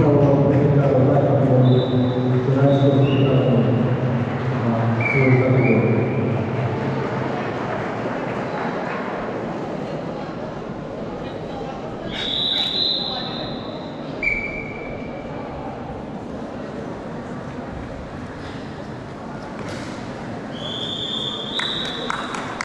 a